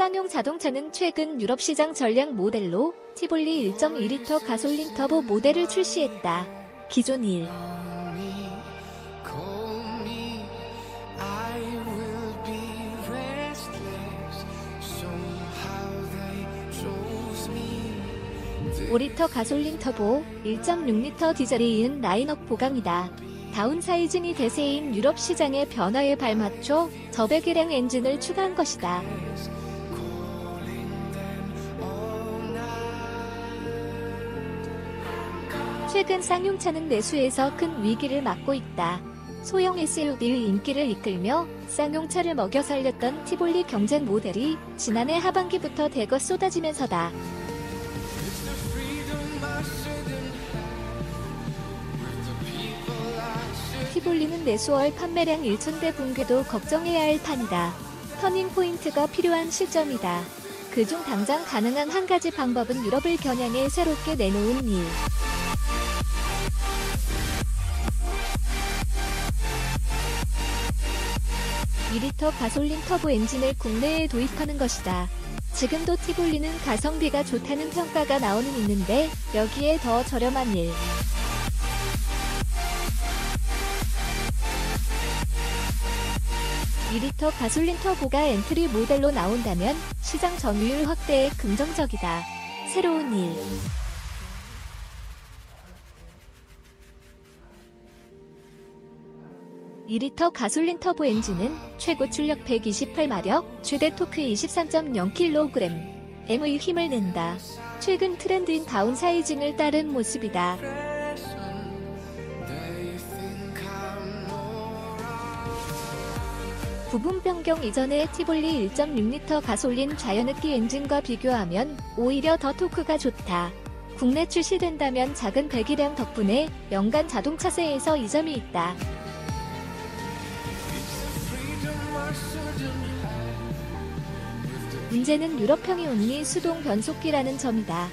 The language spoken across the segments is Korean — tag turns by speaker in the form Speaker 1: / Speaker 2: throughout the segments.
Speaker 1: 쌍용 자동차는 최근 유럽 시장 전략 모델로 티볼리 1.2리터 가솔린 터보 모델을 출시했다. 기존 1.
Speaker 2: Call me, I will be restless. Somehow they chose me.
Speaker 1: 5리터 가솔린 터보, 1.6리터 디젤이 이은 라인업 보강이다. 다운사이징이 대세인 유럽 시장의 변화에 발맞춰 저배기량 엔진을 추가한 것이다. 최근 쌍용차는 내수에서 큰 위기를 맞고 있다. 소형 SUV의 인기를 이끌며 쌍용차를 먹여 살렸던 티볼리 경쟁 모델이 지난해 하반기부터 대거 쏟아지면서다. 티볼리는 내수월 판매량 1,000대 붕괴도 걱정해야 할 판이다. 터닝 포인트가 필요한 시점이다. 그중 당장 가능한 한 가지 방법은 유럽을 겨냥해 새롭게 내놓은 일. (2리터) 가솔린 터보 엔진을 국내에 도입하는 것이다. 지금도 티볼리는 가성비가 좋다는 평가가 나오는 있는데 여기에 더 저렴한 일. 2리터 가솔린 터보가 엔트리 모델로 나온다면 시장 점유율 확대에 긍정적이다. 새로운 일. (2리터) 가솔린 터보 엔진은 최고 출력 128마력, 최대 토크 23.0kg, M의 힘을 낸다. 최근 트렌드인 다운사이징을 따른 모습이다. 부분 변경 이전의 티볼리 1.6리터 가솔린 자연흡기 엔진과 비교하면 오히려 더 토크가 좋다. 국내 출시된다면 작은 배기량 덕분에 연간 자동차세에서 이점이 있다. 문제는 유럽형이 온리 수동 변속기라는 점이다.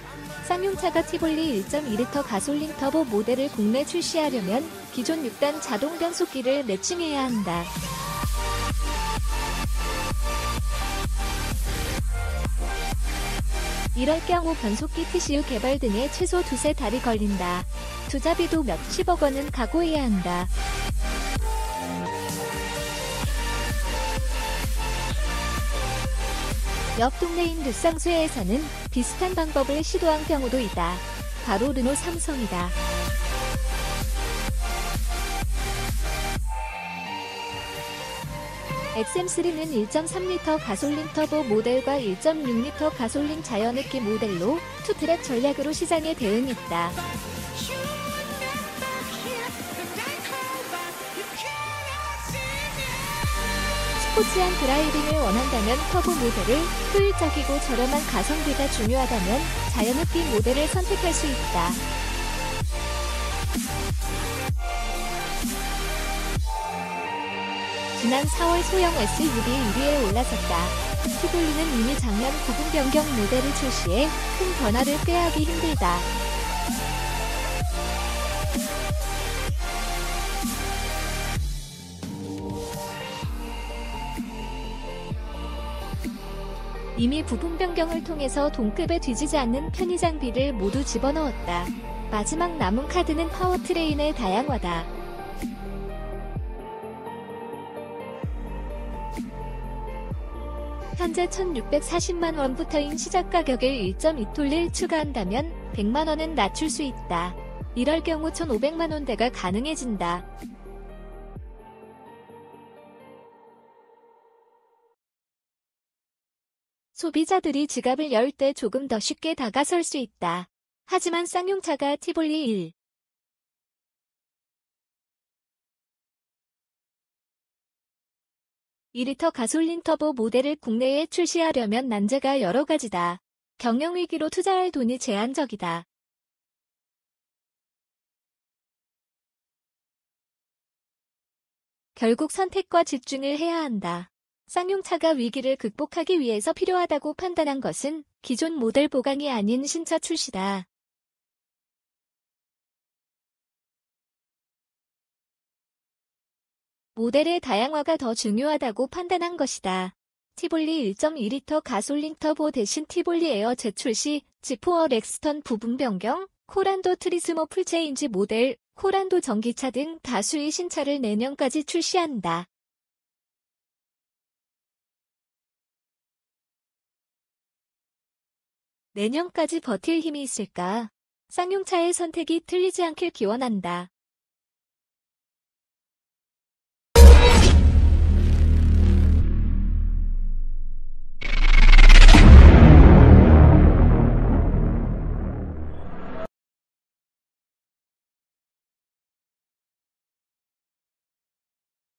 Speaker 1: 쌍용차가 티볼리 1.2리터 가솔린 터보 모델을 국내 출시하려면 기존 6단 자동 변속기를 매칭해야 한다. 이럴 경우 변속기 TCU 개발 등에 최소 두세 달이 걸린다. 투자비도 몇십억 원은 각오해야 한다. 옆 동네인 르쌍수에서는 비슷한 방법을 시도한 경우도 있다. 바로 르노 삼성이다. XM3는 1.3리터 가솔린 터보 모델과 1.6리터 가솔린 자연흡기 모델로 투트랙 전략으로 시장에 대응했다. 스포츠한 드라이빙을 원한다면 터보 모델을 효율적이고 저렴한 가성비가 중요하다면 자연흡기 모델을 선택할 수 있다. 지난 4월 소형 SUV 1위에 올라섰다. 티볼리는 이미 작년 구분 변경 모델을 출시해 큰 변화를 꾀하기 힘들다. 이미 부분 변경을 통해서 동급에 뒤지지 않는 편의 장비를 모두 집어넣었다. 마지막 남은 카드는 파워트레인의 다양화다. 현재 1,640만 원부터인 시작 가격을 1.2 터보를 추가한다면 100만 원은 낮출 수 있다. 이럴 경우 1,500만 원대가 가능해진다. 소비자들이 지갑을 열 때 조금 더 쉽게 다가설 수 있다. 하지만 쌍용차가 티볼리 1. 2리터 가솔린 터보 모델을 국내에 출시하려면 난제가 여러 가지다. 경영위기로 투자할 돈이 제한적이다. 결국 선택과 집중을 해야 한다. 쌍용차가 위기를 극복하기 위해서 필요하다고 판단한 것은 기존 모델 보강이 아닌 신차 출시다. 모델의 다양화가 더 중요하다고 판단한 것이다. 티볼리 1.2리터 가솔린 터보 대신 티볼리 에어 재출시, G4 렉스턴 부분 변경, 코란도 투리스모 풀체인지 모델, 코란도 전기차 등 다수의 신차를 내년까지 출시한다. 내년까지 버틸 힘이 있을까? 쌍용차의 선택이 틀리지 않길 기원한다.